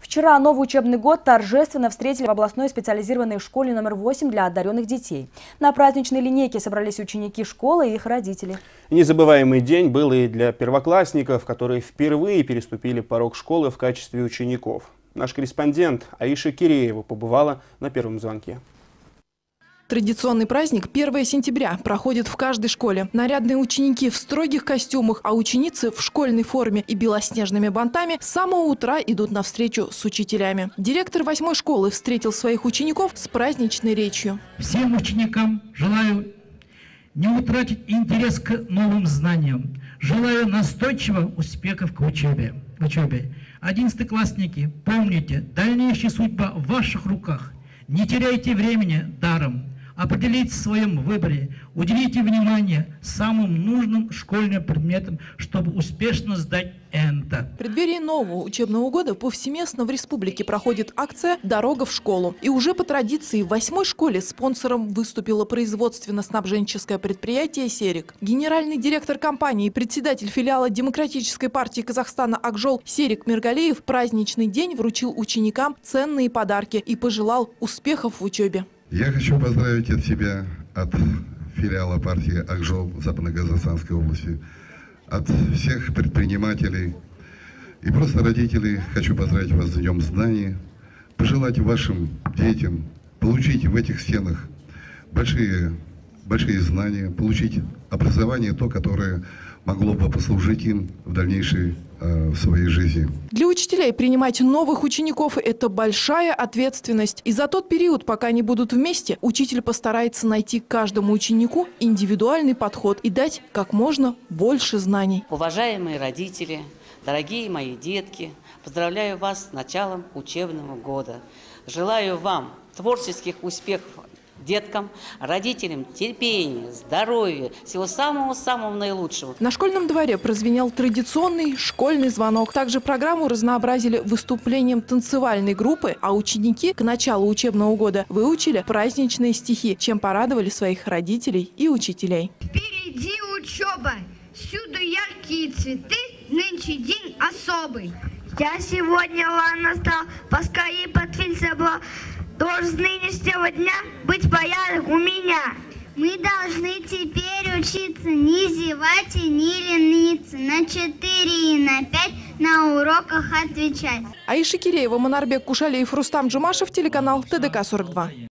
Вчера новый учебный год торжественно встретили в областной специализированной школе номер 8 для одаренных детей. На праздничной линейке собрались ученики школы и их родители. Незабываемый день был и для первоклассников, которые впервые переступили порог школы в качестве учеников. Наш корреспондент Аиша Киреева побывала на первом звонке. Традиционный праздник 1 сентября проходит в каждой школе. Нарядные ученики в строгих костюмах, а ученицы в школьной форме и белоснежными бантами с самого утра идут навстречу с учителями. Директор восьмой школы встретил своих учеников с праздничной речью. Всем ученикам желаю не утратить интерес к новым знаниям. Желаю настойчивого успехов к учебе. учебе. Одиннадцатиклассники, помните, дальнейшая судьба в ваших руках. Не теряйте времени даром. Определите в своем выборе, уделите внимание самым нужным школьным предметам, чтобы успешно сдать ЭНТа. В преддверии нового учебного года повсеместно в республике проходит акция «Дорога в школу». И уже по традиции в восьмой школе спонсором выступило производственно-снабженческое предприятие «Серик». Генеральный директор компании и председатель филиала Демократической партии Казахстана «Акжол» Серик Миргалеев праздничный день вручил ученикам ценные подарки и пожелал успехов в учебе. Я хочу поздравить от себя, от филиала партии Акжол Западно-Казахстанской области, от всех предпринимателей и просто родителей. Хочу поздравить вас с Днем Знаний, пожелать вашим детям получить в этих стенах большие, большие знания, получить образование, то, которое могло бы послужить им в дальнейшей э, в своей жизни. Для учителей принимать новых учеников – это большая ответственность. И за тот период, пока они будут вместе, учитель постарается найти каждому ученику индивидуальный подход и дать как можно больше знаний. Уважаемые родители, дорогие мои детки, поздравляю вас с началом учебного года. Желаю вам творческих успехов деткам, родителям терпения, здоровья, всего самого-самого наилучшего. На школьном дворе прозвенел традиционный школьный звонок. Также программу разнообразили выступлением танцевальной группы, а ученики к началу учебного года выучили праздничные стихи, чем порадовали своих родителей и учителей. Впереди учеба, всюду яркие цветы, нынче день особый. Я сегодня рано стал, поскорее подфиль собрал, Должен с нынешнего дня быть порядок у меня. Мы должны теперь учиться не зевать и не лениться, на 4 и на 5 на уроках отвечать. Аиша Киреева, Монарбек Кушалиев, Рустам Джумашев, телеканал ТДК-42.